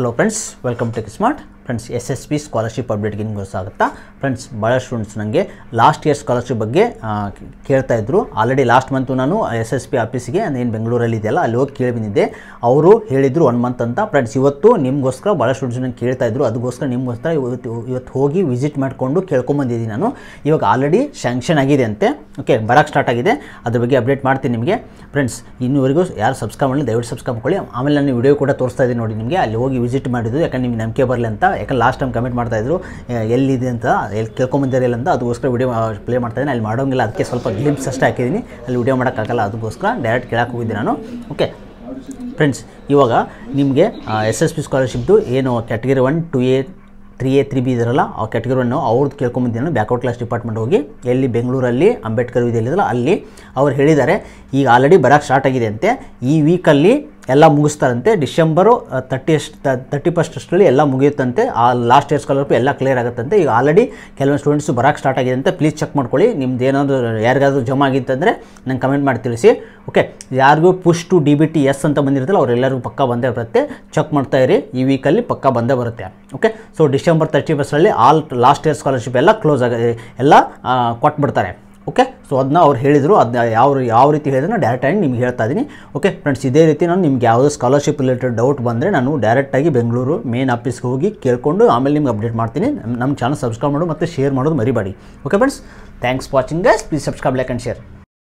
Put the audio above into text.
Hello friends welcome to smart friends S S P scholarship ಅಪ್ಡೇಟ್ಗೆ ನಿಮ್ಗೆ ಗೊತ್ತಾಗುತ್ತಾ friends ಭಾಳ students ನನಗೆ ಲಾಸ್ಟ್ ಇಯರ್ ಸ್ಕಾಲರ್ಶಿಪ್ ಬಗ್ಗೆ ಕೇಳ್ತಾ ಇದ್ರು. ಆಲ್ರೆಡಿ ಲಾಸ್ಟ್ ಮಂತು ನಾನು ಎಸ್ ಎಸ್ ಪಿ ಆಫೀಸಿಗೆ ಏನು ಬೆಂಗಳೂರಲ್ಲಿ ಇದೆಯಲ್ಲ, ಅಲ್ಲಿ ಹೋಗಿ ಕೇಳಿ ಬಂದಿದ್ದೆ. ಅವರು ಹೇಳಿದರು ಒನ್ ಮಂತ್ ಅಂತ. ಫ್ರೆಂಡ್ಸ್ ಇವತ್ತು ನಿಮಗೋಸ್ಕರ ಭಾಳ ಸ್ಟೂಡೆಂಟ್ಸ್ ನಂಗೆ ಕೇಳ್ತಾ ಇದ್ರು. ಅದಕ್ಕೋಸ್ಕರ ನಿಮಗೋಸ್ಕರ ಇವತ್ತು ಇವತ್ತು ಹೋಗಿ ವಿಸಿಟ್ ಮಾಡಿಕೊಂಡು ಕೇಳ್ಕೊಂಬಂದಿದ್ದೀನಿ ನಾನು. ಇವಾಗ ಆಲ್ರೆಡಿ ಶ್ಯಾಂಕ್ಷನ್ ಆಗಿದೆ ಅಂತೆ. ಓಕೆ ಬರೋಕ್ಕೆ ಸ್ಟಾರ್ಟ್ ಆಗಿದೆ. ಅದ್ರ ಬಗ್ಗೆ ಅಪ್ಡೇಟ್ ಮಾಡ್ತೀನಿ ನಿಮಗೆ. ಫ್ರೆಂಡ್ಸ್ ಇನ್ನುವರೆಗೂ ಯಾರು ಸಬ್ಸ್ಕ್ರೈಬ್ ಮಾಡಲಿ ದಯವಿಟ್ಟು ಸಬ್ಸ್ಕ್ರೈಬ್ ಮಾಡ್ಕೊಳ್ಳಿ. ಆಮೇಲೆ ನಾನು ವಿಡಿಯೋ ಕೂಡ ತೋರಿಸ್ತಾ ಇದ್ದೀನಿ ನೋಡಿ ನಿಮಗೆ. ಅಲ್ಲಿ ಹೋಗಿ ವಿಸಿಟ್ ಮಾಡಿದ್ದು, ಯಾಕಂದ್ರೆ ನಿಮ್ಗೆ ನಂಬಿಕೆ ಬರಲಿ ಅಂತ ಯಾಕಂದ್ರೆ ಲಾಸ್ಟ್ ಟೈಮ್ ಕಮೆಂಟ್ ಮಾಡ್ತಾ ಆ, ಎಲ್ಲಿದೆ ಅಂತ ಎಲ್ಲಿ ಕೇಳ್ಕೊಂಬಂದಿರಲಿಲ್ಲ ಅಂತ ಅದಕ್ಕೋಸ್ಕರ ವಿಡಿಯೋ ಪ್ಲೇ ಮಾಡ್ತಾ ಇದ್ದೀನಿ. ಅಲ್ಲಿ ಮಾಡೋಂಗಿಲ್ಲ ಅದಕ್ಕೆ ಸ್ವಲ್ಪ ಗ್ಲಿಮ್ಸ್ ಅಷ್ಟೇ ಹಾಕಿದ್ದೀನಿ. ಅಲ್ಲಿ ವಿಡಿಯೋ ಮಾಡೋಕ್ಕಾಗಲ್ಲ ಅದಕ್ಕೋಸ್ಕರ ಡೈರೆಕ್ಟ್ ಕೇಳಕ್ಕೆ ಹೋಗಿದ್ದೆ ನಾನು. ಓಕೆ ಫ್ರೆಂಡ್ಸ್ ಇವಾಗ ನಿಮಗೆ ಎಸ್ ಎಸ್ ಪಿ ಸ್ಕಾಲರ್ಶಿಪ್ದು ಏನು category one two A three A three B ಇದ್ರಲ್ಲ ಆ ಕ್ಯಾಟಗರಿ ಒನ್ ಅವ್ರದ್ದು ಕೇಳ್ಕೊಂಬಂದಿದ್ದೀನಿ ಬ್ಯಾಕ್ಔಟ್ ಕ್ಲಾಸ್ ಡಿಪಾರ್ಟ್ಮೆಂಟ್ ಹೋಗಿ ಎಲ್ಲಿ ಬೆಂಗಳೂರಲ್ಲಿ ಅಂಬೇಡ್ಕರ್ ವಿದ್ಯಾಲಯದಲ್ಲ ಅಲ್ಲಿ ಅವ್ರು ಹೇಳಿದ್ದಾರೆ ಈಗ ಆಲ್ರೆಡಿ ಬರೋಕ್ಕೆ ಸ್ಟಾರ್ಟ್ ಆಗಿದೆ ಅಂತೆ ಈ ವೀಕಲ್ಲಿ ಎಲ್ಲ ಮುಗಿಸ್ತಾರಂತೆ. ಡಿಸೆಂಬರು ತರ್ಟಿ ಅಷ್ಟು ತರ್ಟಿ ಫಸ್ಟ್ ಅಷ್ಟರಲ್ಲಿ ಎಲ್ಲ ಮುಗಿಯುತ್ತಂತೆ. ಆ ಲಾಸ್ಟ್ ಇಯರ್ ಸ್ಕಾಲರ್ಶಿಪ್ ಎಲ್ಲ ಕ್ಲಿಯರ್ ಆಗುತ್ತಂತೆ. ಈಗ ಆಲ್ರೆಡಿ ಕೆಲವೊಂದು ಸ್ಟೂಡೆಂಟ್ಸು ಬರೋಕ್ಕೆ ಸ್ಟಾರ್ಟ್ ಆಗಿದೆ ಅಂತ ಪ್ಲೀಸ್ ಚೆಕ್ ಮಾಡ್ಕೊಳ್ಳಿ. ನಿಮ್ದು ಏನಾದರೂ, ಯಾರಿಗಾದರೂ ಜಮಾ ಆಗಿತ್ತಂದರೆ ನಂಗೆ ಕಮೆಂಟ್ ಮಾಡಿ ತಿಳಿಸಿ. ಓಕೆ ಯಾರಿಗೂ push to D B T S ಅಂತ ಬಂದಿರ್ತಲ್ಲ ಅವರೆಲ್ಲರಿಗೂ ಪಕ್ಕ ಬಂದೇ ಬರುತ್ತೆ. ಚೆಕ್ ಮಾಡ್ತಾ ಇರಿ. ಈ ವೀಕಲ್ಲಿ ಪಕ್ಕ ಬಂದೇ ಬರುತ್ತೆ. ಓಕೆ ಸೊ ಡಿಸೆಂಬರ್ ತರ್ಟಿ ಫಸ್ಟಲ್ಲಿ ಆಲ್ ಲಾಸ್ಟ್ ಇಯರ್ ಸ್ಕಾಲರ್ಶಿಪ್ ಎಲ್ಲ ಕ್ಲೋಸ್ ಆಗ, ಎಲ್ಲ ಕೊಟ್ಬಿಡ್ತಾರೆ. ಓಕೆ ಸೊ ಅದನ್ನ ಅವ್ರು ಹೇಳಿದರು ಅದನ್ನ ಯಾವ ಯಾವ ರೀತಿ ಹೇಳಿದ್ರೆ ಡೈರೆಕ್ಟಾಗಿ ನಿಮ್ಗೆ ಹೇಳ್ತಾ ಇದ್ದೀನಿ ಓಕೆ ಫ್ರೆಂಡ್ಸ್ ಇದೇ ರೀತಿ ನಾನು ನಿಮ್ಗೆ ಯಾವುದೋ ಸ್ಕಾಲರ್ಶಿಪ್ ರಿಲೇಟೆಡ್ ಡೌಟ್ ಬಂದರೆ ನಾನು ಡೈರೆಕ್ಟಾಗಿ ಬೆಂಗಳೂರು ಮೇನ್ ಆಫೀಸ್ಗೆ ಹೋಗಿ ಕೇಳ್ಕೊಂಡು ಆಮೇಲೆ ನಿಮ್ಗೆ ಅಪ್ಡೇಟ್ ಮಾಡ್ತೀನಿ. ನಮ್ಮ ಚಾನಲ್ ಸಬ್ಸ್ಕ್ರೈಬ್ ಮಾಡು ಮತ್ತು ಶೇರ್ ಮಾಡೋದು ಮರಿಬೇಡಿ. Okay friends thanks watching guys please subscribe like and share